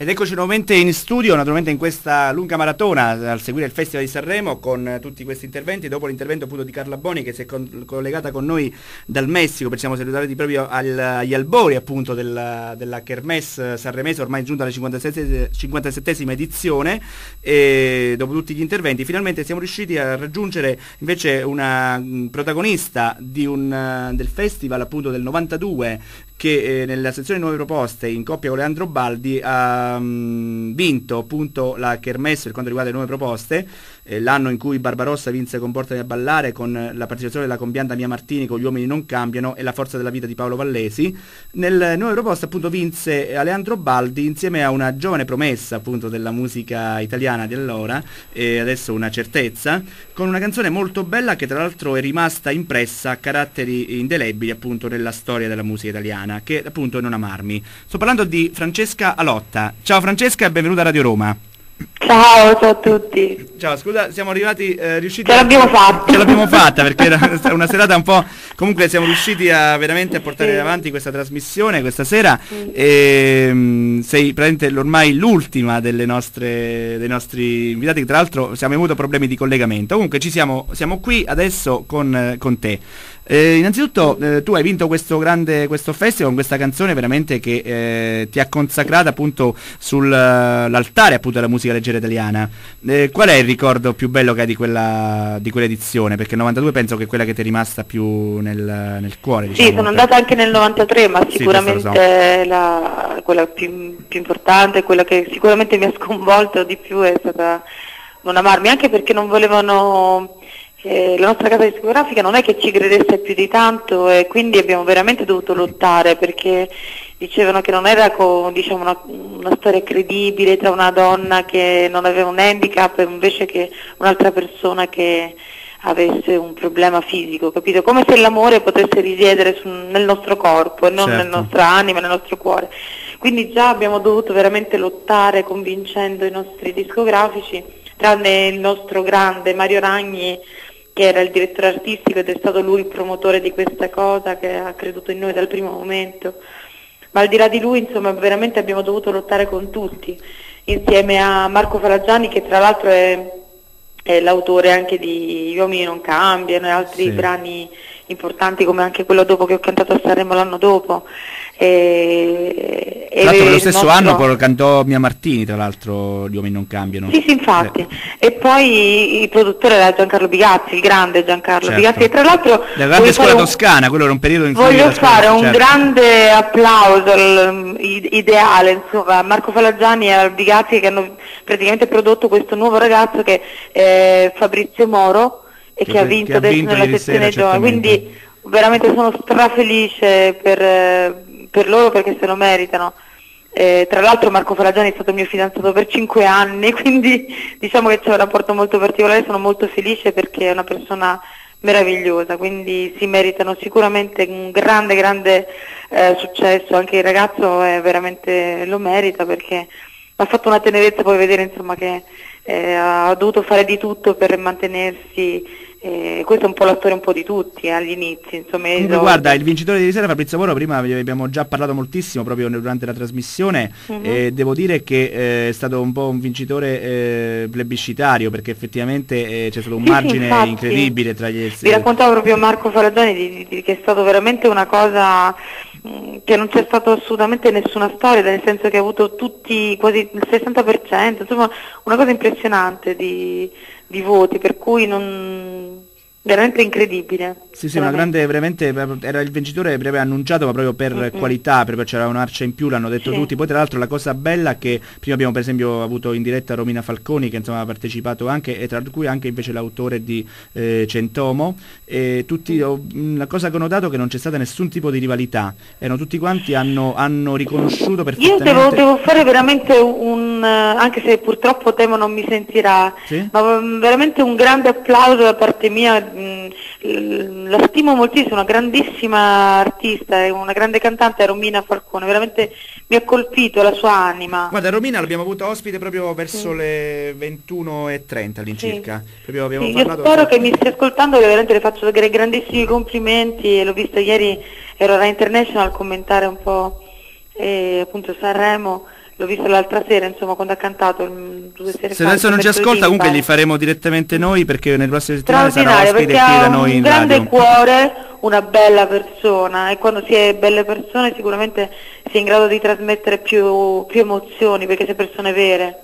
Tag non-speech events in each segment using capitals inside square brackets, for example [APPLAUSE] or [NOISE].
Ed eccoci nuovamente in studio, naturalmente in questa lunga maratona al seguire il Festival di Sanremo con tutti questi interventi, dopo l'intervento appunto di Carla Boni che si è con, collegata con noi dal Messico, possiamo salutare proprio al, agli albori appunto della, della Kermesse sanremese, ormai giunta alla 57, 57esima edizione. E dopo tutti gli interventi finalmente siamo riusciti a raggiungere invece una protagonista un, del festival appunto del 92 che eh, nella sezione nuove proposte in coppia con Leandro Baldi ha um, vinto appunto la Kermesse per quanto riguarda le nuove proposte, eh, l'anno in cui Barbarossa vinse con Portami a ballare con la partecipazione della compianta Mia Martini con Gli uomini non cambiano e La forza della vita di Paolo Vallesi. Nelle nuove proposte appunto vinse Aleandro Baldi insieme a una giovane promessa appunto della musica italiana di allora e adesso una certezza, con una canzone molto bella che tra l'altro è rimasta impressa a caratteri indelebili appunto nella storia della musica italiana, che appunto è Non amarmi. Sto parlando di Francesca Alotta. Ciao Francesca e benvenuta a Radio Roma. Ciao, ciao a tutti. Ciao, scusa, siamo arrivati, eh, riusciti... Ce l'abbiamo fatta. Ce l'abbiamo fatta perché era [LAUGHS] una serata un po'... Comunque siamo riusciti a veramente a portare sì. avanti questa trasmissione questa sera sì. e mh, sei praticamente ormai l'ultima delle nostre, dei nostri invitati, tra l'altro abbiamo avuto problemi di collegamento. Comunque ci siamo, siamo qui adesso con, con te. Eh, innanzitutto eh, tu hai vinto questo grande questo festival con questa canzone veramente che eh, ti ha consacrata appunto sull'altare appunto della musica leggera italiana. Eh, qual è il ricordo più bello che hai di, quella, di quell'edizione? Perché il 92 penso che è quella che ti è rimasta più nel, nel cuore. Diciamo, sì, sono andata anche nel 93, ma sicuramente sì, la, quella più, più importante, quella che sicuramente mi ha sconvolto di più è stata non amarmi, anche perché non volevano eh, la nostra casa discografica non è che ci credesse più di tanto e quindi abbiamo veramente dovuto lottare perché dicevano che non era diciamo, una, una, storia credibile tra una donna che non aveva un handicap e invece che un'altra persona che avesse un problema fisico, capito? Come se l'amore potesse risiedere su, nel nostro corpo e non certo. nella nostra anima, nel nostro cuore. Quindi già abbiamo dovuto veramente lottare convincendo i nostri discografici, tranne il nostro grande Mario Ragni che era il direttore artistico ed è stato lui il promotore di questa cosa, che ha creduto in noi dal primo momento. Ma al di là di lui, insomma, veramente abbiamo dovuto lottare con tutti, insieme a Marco Faraggiani, che tra l'altro è, è l'autore anche di Gli uomini non cambiano e altri sì. brani importanti come anche quello dopo che ho cantato a Sanremo l'anno dopo. E, tra l'altro nello stesso nostro... anno cantò Mia Martini, tra l'altro Gli uomini non cambiano. Sì, sì, infatti. Eh. E poi il produttore era Giancarlo Bigazzi, il grande Giancarlo certo. Bigazzi, e tra l'altro... La grande scuola un... toscana, quello era un periodo in cui... Voglio fare un certo. grande applauso al, ideale, insomma, a Marco Falaggiani e al Bigazzi che hanno praticamente prodotto questo nuovo ragazzo che è Fabrizio Moro, e che, che ha vinto che adesso vinto nella sezione giovane, quindi veramente sono strafelice per, per loro perché se lo meritano. Eh, tra l'altro Marco Falagiani è stato mio fidanzato per cinque anni, [LAUGHS] quindi diciamo che c'è un rapporto molto particolare, sono molto felice perché è una persona meravigliosa, quindi si meritano sicuramente un grande, grande eh, successo, anche il ragazzo veramente lo merita perché ha fatto una tenerezza poi vedere insomma, che eh, ha dovuto fare di tutto per mantenersi eh, questa è un po' la storia un po' di tutti eh, agli inizi. Insomma, Comunque, guarda, il vincitore di sera Fabrizio Moro, prima abbiamo già parlato moltissimo proprio durante la trasmissione uh-huh. e devo dire che eh, è stato un po' un vincitore eh, plebiscitario perché effettivamente eh, c'è stato un sì, margine sì, incredibile tra gli... Vi raccontavo proprio Marco Faraggiani di, di, che è stato veramente una cosa mm, che non c'è stato assolutamente nessuna storia, nel senso che ha avuto tutti, quasi il 60%, insomma una cosa impressionante di, di voti, per cui non, veramente incredibile. Sì, sì, una grande, veramente, era il vincitore proprio annunciato, ma proprio per mm-hmm. qualità, proprio c'era un'arcia in più, l'hanno detto sì. tutti. Poi tra l'altro la cosa bella è che prima abbiamo per esempio avuto in diretta Romina Falconi, che insomma ha partecipato anche, e tra cui anche invece l'autore di eh, Centomo, tutti, mm. la cosa che ho notato è che non c'è stata nessun tipo di rivalità, erano tutti quanti, hanno, hanno riconosciuto perfettamente... Io devo, devo, fare veramente un, anche se purtroppo temo non mi sentirà, sì? ma mm, veramente un grande applauso da parte mia La stimo moltissimo, una grandissima artista, una grande cantante, Romina Falcone, veramente mi ha colpito la sua anima. Guarda, Romina l'abbiamo avuta ospite proprio verso sì. le 21.30 all'incirca. Sì. Sì, io spero che mi stia ascoltando, che veramente le faccio dei grandissimi complimenti e l'ho vista ieri, ero alla International a commentare un po' eh, appunto Sanremo l'ho vista l'altra sera, insomma, quando ha cantato due sere Se adesso non ci ascolta, comunque li faremo direttamente noi perché nel prossimo settimane sarà ospite qui da noi in radio. un grande cuore, una bella persona e quando si è belle persone sicuramente si è in grado di trasmettere più, più emozioni perché si è persone vere.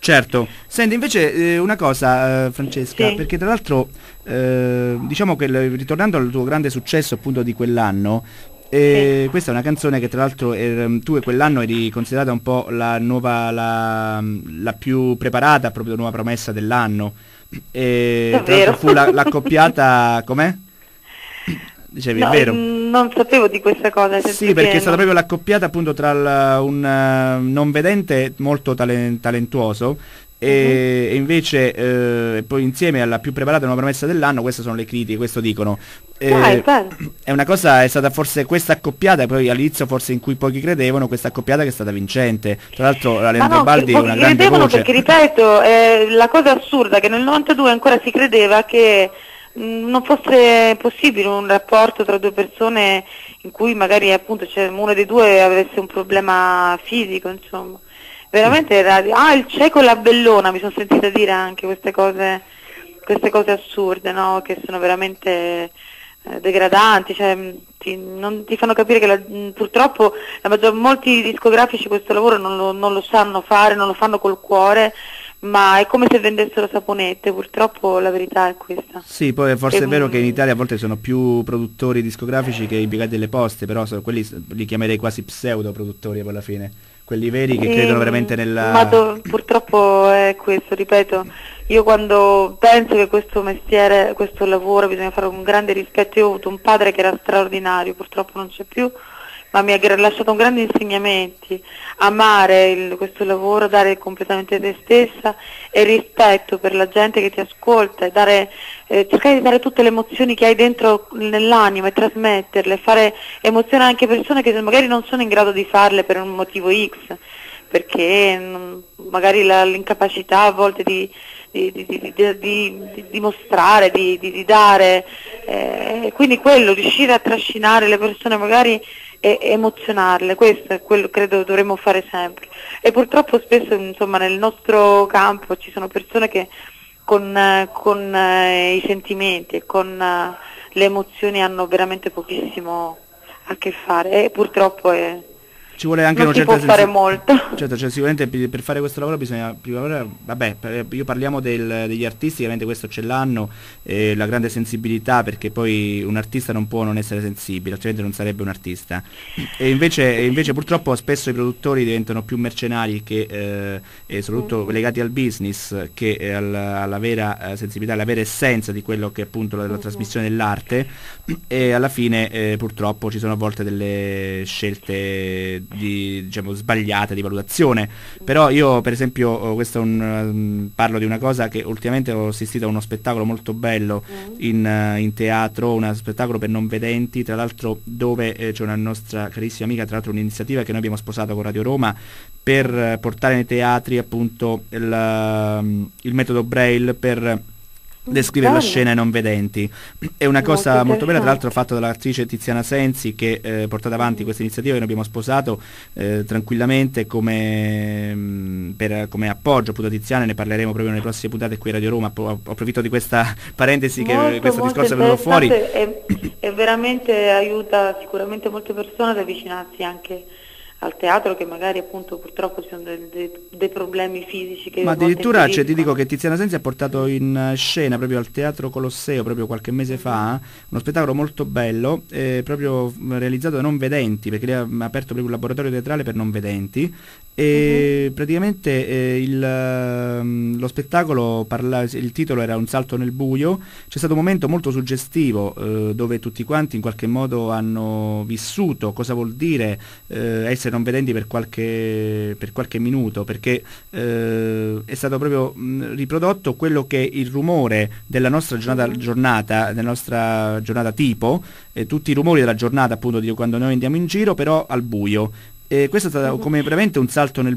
Certo, senti invece eh, una cosa eh, Francesca, sì. perché tra l'altro eh, diciamo che ritornando al tuo grande successo appunto di quell'anno, e sì. questa è una canzone che tra l'altro er, tu quell'anno eri considerata un po' la nuova, la, la più preparata, proprio nuova promessa dell'anno. E tra l'altro fu la, l'accoppiata, [LAUGHS] com'è? Dicevi, no, è vero? Non sapevo di questa cosa. Sì, perché è stata proprio l'accoppiata appunto tra un uh, non vedente molto talen talentuoso e, uh-huh. e invece eh, poi insieme alla più preparata nuova promessa dell'anno, queste sono le critiche, questo dicono. Eh, Dai, è una cosa, è stata forse questa accoppiata, poi all'inizio forse in cui pochi credevano, questa accoppiata che è stata vincente. Tra l'altro la Leandro no, Baldi è una grande credevano voce. perché ripeto, eh, la cosa assurda che nel 92 ancora si credeva che mm, non fosse possibile un rapporto tra due persone in cui magari appunto cioè, uno dei due avesse un problema fisico, insomma veramente era, ah il cieco e la bellona, mi sono sentita dire anche queste cose, queste cose assurde, no? che sono veramente eh, degradanti, cioè, ti, non, ti, fanno capire che la, purtroppo la maggior, molti discografici questo lavoro non lo, non lo sanno fare, non lo fanno col cuore ma è come se vendessero saponette, purtroppo la verità è questa. Sì, poi forse e è vero che in Italia a volte sono più produttori discografici che impiegati delle poste, però so, quelli li chiamerei quasi pseudo produttori alla fine quelli veri che sì, credono veramente nella... Ma do, purtroppo è questo, ripeto, io quando penso che questo mestiere, questo lavoro bisogna fare un grande rispetto, io ho avuto un padre che era straordinario, purtroppo non c'è più, ma mi ha lasciato un grande insegnamenti, amare il, questo lavoro, dare completamente te stessa e rispetto per la gente che ti ascolta dare, eh, cercare di dare tutte le emozioni che hai dentro nell'anima e trasmetterle, fare emozionare anche persone che magari non sono in grado di farle per un motivo X, perché mh, magari la, l'incapacità a volte di, di, di, di, di mostrare, di, dare, eh, quindi quello, riuscire a trascinare le persone magari e emozionarle, questo è quello che credo dovremmo fare sempre. E purtroppo spesso insomma, nel nostro campo ci sono persone che con, con eh, i sentimenti e con eh, le emozioni hanno veramente pochissimo a che fare e purtroppo è, ci vuole anche non una certa si può fare molto. Certo, cioè, sicuramente per fare questo lavoro bisogna prima vabbè, io parliamo del, degli artisti, ovviamente questo ce l'hanno, eh, la grande sensibilità perché poi un artista non può non essere sensibile, altrimenti non sarebbe un artista. E invece, e invece purtroppo spesso i produttori diventano più mercenari che, eh, e soprattutto mm. legati al business che eh, alla, alla, vera eh, sensibilità, alla vera essenza di quello che è appunto la, la mm. trasmissione dell'arte e alla fine eh, purtroppo ci sono a volte delle scelte di, diciamo, sbagliate di valutazione. Però io per esempio oh, un, um, parlo di una cosa che ultimamente ho assistito a uno spettacolo molto bello mm. in, uh, in teatro, uno spettacolo per non vedenti, tra l'altro dove eh, c'è una nostra carissima amica, tra l'altro un'iniziativa che noi abbiamo sposato con Radio Roma per uh, portare nei teatri appunto il, uh, il metodo Braille per descrivere la scena ai non vedenti. È una cosa molto, molto bella, tra l'altro fatta dall'attrice Tiziana Sensi che eh, portata avanti questa iniziativa che noi abbiamo sposato eh, tranquillamente come, mh, mm, per, come, appoggio appunto a Tiziana, ne parleremo proprio nelle prossime puntate qui a Radio Roma, ho, approfitto di questa [LAUGHS] parentesi molto, che questo discorso è venuto fuori. E veramente aiuta sicuramente molte persone ad avvicinarsi anche al teatro che magari appunto purtroppo ci sono dei, dei, dei problemi fisici che ma addirittura cioè, ti dico che Tiziana Sensi ha portato in scena proprio al Teatro Colosseo proprio qualche mese fa uno spettacolo molto bello eh, proprio realizzato da non vedenti perché lei ha aperto proprio un laboratorio teatrale per non vedenti. E uh-huh. praticamente eh, il, um, lo spettacolo parla, il titolo era un salto nel buio. C'è stato un momento molto suggestivo eh, dove tutti quanti in qualche modo hanno vissuto cosa vuol dire eh, essere essere non vedenti per qualche, per qualche minuto, perché eh, è stato proprio mh, riprodotto quello che è il rumore della nostra giornata, giornata della nostra giornata tipo, eh, tutti i rumori della giornata appunto di quando noi andiamo in giro, però al buio. E questo è stato come veramente un salto nel